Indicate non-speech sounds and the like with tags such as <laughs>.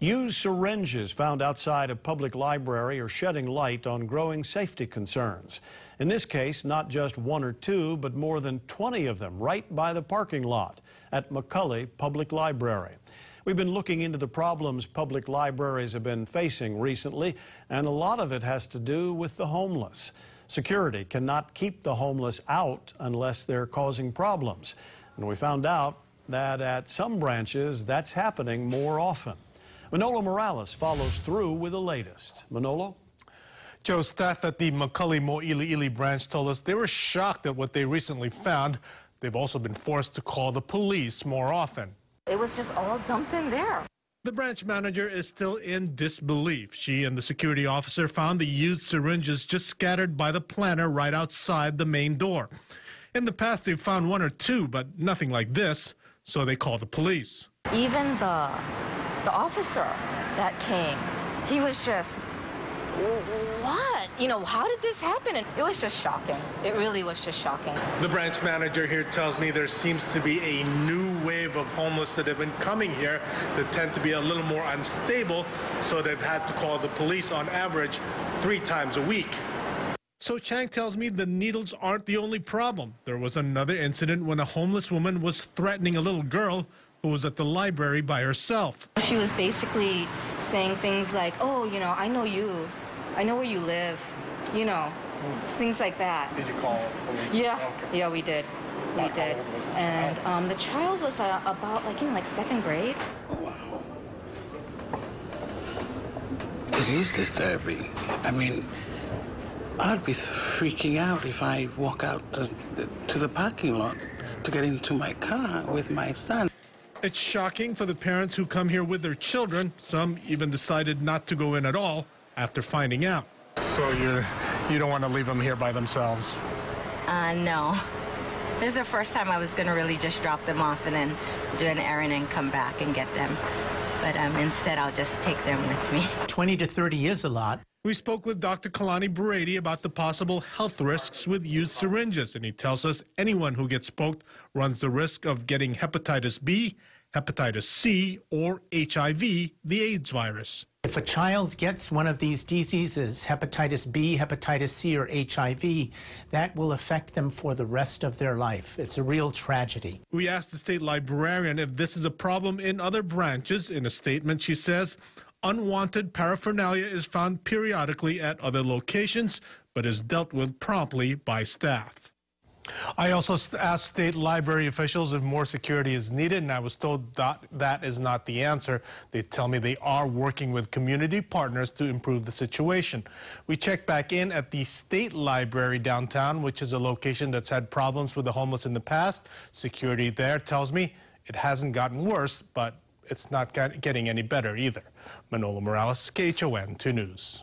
Used syringes found outside a public library are shedding light on growing safety concerns. In this case, not just one or two, but more than 20 of them right by the parking lot at McCully Public Library. We've been looking into the problems public libraries have been facing recently, and a lot of it has to do with the homeless. Security cannot keep the homeless out unless they're causing problems. And we found out that at some branches, that's happening more often. Manolo Morales follows through with the latest. Manolo? Joe, staff at the McCully Mo'iliili branch told us they were shocked at what they recently found. They've also been forced to call the police more often. It was just all dumped in there. The branch manager is still in disbelief. She and the security officer found the used syringes just scattered by the planter right outside the main door. In the past, they've found one or two, but nothing like this, so they called the police. Even the the officer that came, he was just, what? You know, how did this happen? And it was just shocking. It really was just shocking. The branch manager here tells me there seems to be a new wave of homeless that have been coming here that tend to be a little more unstable, so they've had to call the police on average three times a week. So Chang tells me the needles aren't the only problem. There was another incident when a homeless woman was threatening a little girl who was at the library by herself. She was basically saying things like, oh, you know, I know you. I know where you live. You know, things like that. Did you call police? Yeah, okay. yeah, we did. We did. And um, the child was uh, about, like, in like second grade. Oh, wow. It is disturbing. I mean, I'd be freaking out if I walk out to, to the parking lot to get into my car with my son. It's shocking for the parents who come here with their children. Some even decided not to go in at all after finding out. So you you don't want to leave them here by themselves? Uh, no. This is the first time I was going to really just drop them off and then do an errand and come back and get them. But um, instead, I'll just take them with me. <laughs> 20 to 30 is a lot. We spoke with Dr. Kalani Brady about the possible health risks with used syringes, and he tells us anyone who gets poked runs the risk of getting hepatitis B, hepatitis C, or HIV, the AIDS virus. If a child gets one of these diseases, hepatitis B, hepatitis C, or HIV, that will affect them for the rest of their life. It's a real tragedy. We asked the state librarian if this is a problem in other branches. In a statement, she says, Unwanted paraphernalia is found periodically at other locations, but is dealt with promptly by staff. I also asked state library officials if more security is needed, and I was told that that is not the answer. They tell me they are working with community partners to improve the situation. We checked back in at the state library downtown, which is a location that's had problems with the homeless in the past. Security there tells me it hasn't gotten worse, but it's not getting any better either. Manolo Morales, KHON 2 News.